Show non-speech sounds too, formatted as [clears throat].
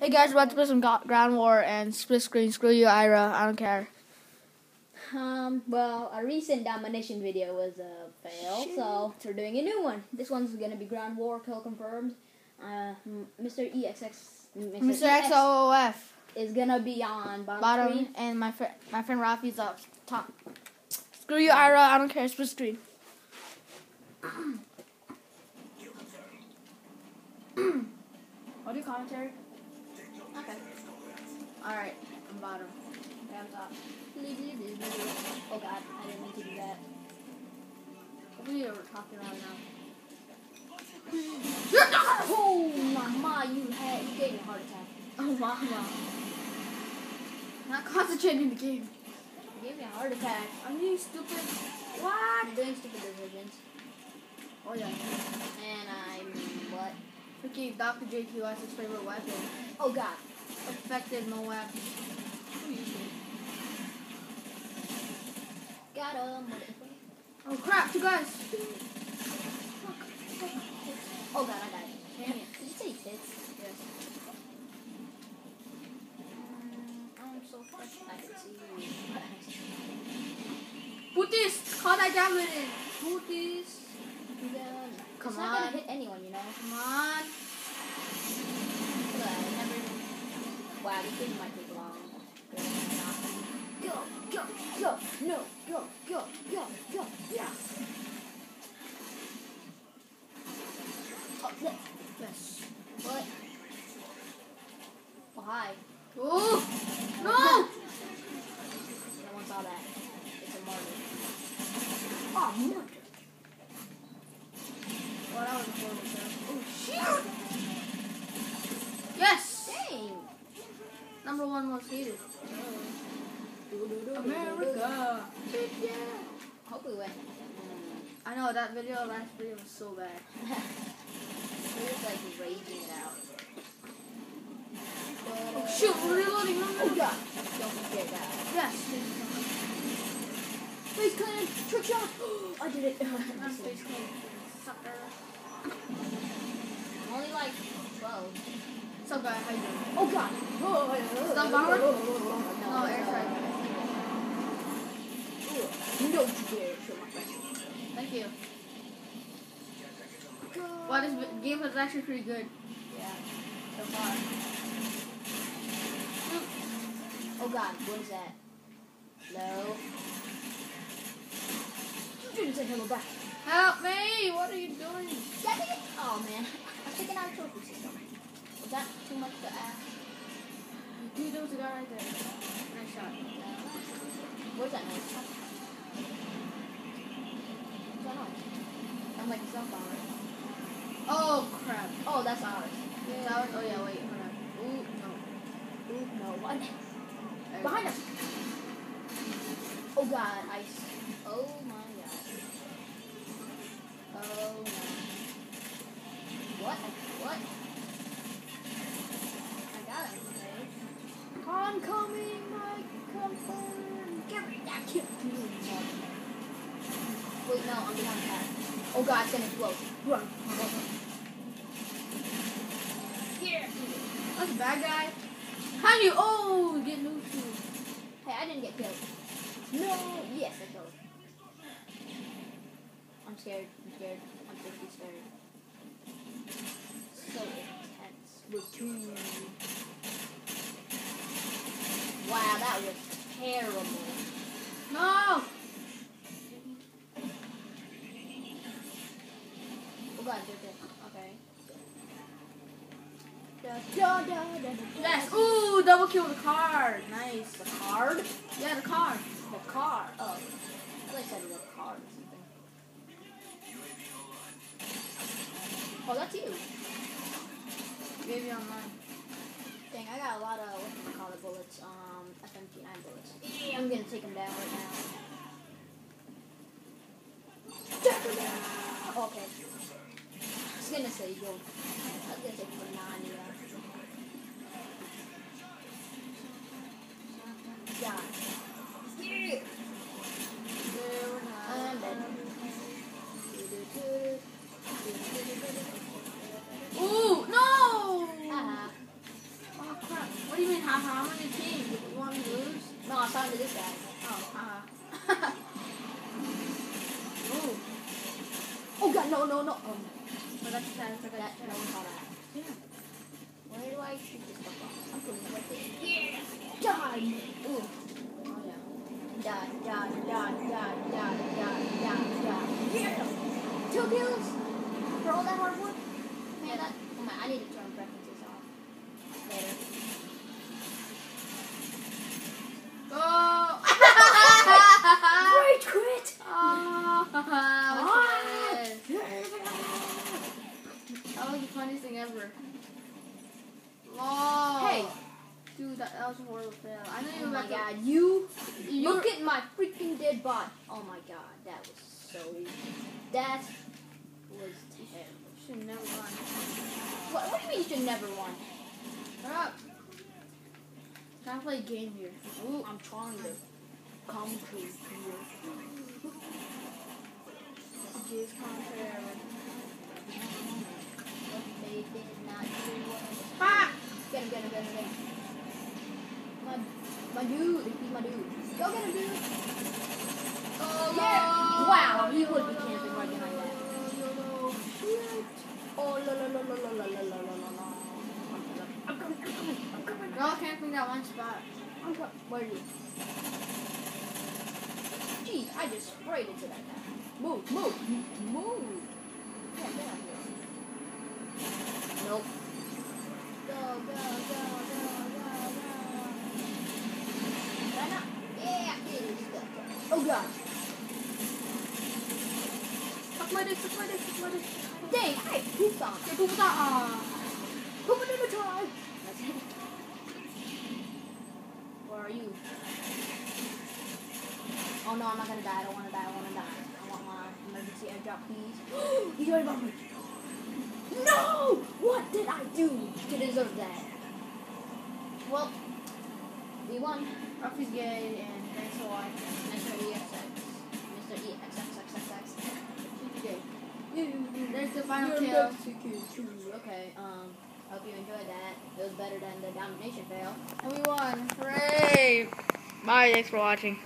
Hey guys, we're about to play some Ground War and split screen. Screw you, Ira. I don't care. Um, well, a recent domination video was a fail, so we're doing a new one. This one's gonna be ground war, kill confirmed. Uh, Mr. EXX, Mr. Mr. XOOF, is gonna be on bottom, bottom, screen. and my friend, my friend Rafi's up top. Screw you, Ira. I don't care. Split screen. [clears throat] I'll commentary. Okay. All right, I'm bottom. Okay, I'm top. Oh god, I didn't mean to do that. Hopefully you're talking right now. Oh, mama, you had you gave me a heart attack. Oh, mama. Not concentrating the game. You gave me a heart attack. Are you stupid? What? I'm doing stupid decisions. Oh yeah. And I'm what? Freaking Dr. JQS his favorite weapon. Oh god. Effective, no weapon. Who used it? Got him. Oh crap, two guys. Oh god, I died. Damn it. Did you say tits? Yes. Mm, I'm so fresh. I can see you. Put this! Call that javelin in! Put this! Then Come it's not gonna hit anyone, you know. Come on! Look Wow, this thing might take long. Go, go, go, no, go, go, go, go, yes. Oh, yes. Yes. What? Oh, hi. Oh! No! No one saw that. It's a murder. Oh, murder. Well, that was a horrible shot. Oh, shoot! Yes! Dang. Number one most. America! Yeah. Hope we win. I know, that video, last video was so bad. [laughs] He was like raging it out. Oh shoot, we're reloading! Oh god! Don't forget that. Yes! Face clan! Trick shot! [gasps] I did it. [laughs] I'm face clean. Sucker. I'm only like 12. What's up, guy? How you doing? Oh god! Oh, Stop bomber? No, No, air strike. No, you dare shoot my face. Thank you. Wow, this game was actually pretty good Yeah. so far. Hmm. Oh god, what is that? Hello? You didn't say hello back. Help me! What are you doing? Oh man, I'm taking out a trophy system. Was that too much to ask? Dude, there was a guy right there. Nice shot. Where's that noise? What's that noise? I'm like some bomber. Oh, crap. Oh, that's ours. Is that one? Oh, yeah, wait, hold on. Ooh, no. Ooh, no, what? There Behind us! Oh god, ice. Oh my god. Oh no. What? What? I got him. Okay. go. Oncoming, my comfort. Give me that kill. Wait, no, I'm behind that. Oh god, it's gonna explode. Run. Here. That's a bad guy. How do you? Oh, get new shoes. Hey, I didn't get killed. No. Yes, I killed. I'm scared. I'm scared. I'm pretty scared. So intense. With two. Wow, that was terrible. No! Oh god, they're dead. Okay. Da. Yes. Ooh, double kill the card. Nice. The card? Yeah, the card. The car. Oh. I thought I said the card or something. Oh, that's you. Baby online. Dang, I got a lot of what do you call it bullets. Um, FMG9 bullets. I'm gonna take him down right now. Okay. I was gonna say go. I was gonna take for nine. Yeah. Yeah. Yeah. I'm dead. Ooh, no! Haha. I'm on your team. You want me to lose? No, I'm talking to this guy. Oh, haha. Ooh. Oh god, no, no, no. Oh, Forgot to tell, forgot that, to no one that. Yeah. Where do I shoot this stuff? I'm putting it right there. Yeah! Die! Ooh. Oh yeah. Die, die, die, die, die, die, die, die. Yeah! Two kills! For all that hard work? Man, that. Oh my, I need to turn preferences off. Later. Go! Great crit! Oh, Ah! That was the funniest thing ever. Oh. Hey! Dude, that, that was a horrible fail. I know you Oh my about to- god, you You look at my freaking dead body. Oh my god, that was so easy. That was terrible. should never run. What, what do you mean you should never won? Shut up. Trying to play a game here. Ooh, I'm trying to come to here. Jay's contrary. Wow, he would be camping right behind that. that. Oh, la la la la la la la la la la la. I'm coming, I'm coming, I'm coming. They're all camping that one spot. I'm coming. Where are you? Jeez, I just sprayed into that guy. Move, move, move. Yeah, get out here. Nope. 快点吃，快点吃，快点吃！这太枯燥了，这做不到啊！我们这个船。Where uh, are you? Oh no, I'm not gonna die. I don't wanna die. I wanna die. I want my emergency airdrop, please. He's right above me. No! What did I do to deserve that? Well, we won. Rough good, and thanks for watching. Nice video. Final kill. Okay, um, hope you enjoyed that. It was better than the domination fail. And we won. Hooray! Bye, thanks for watching.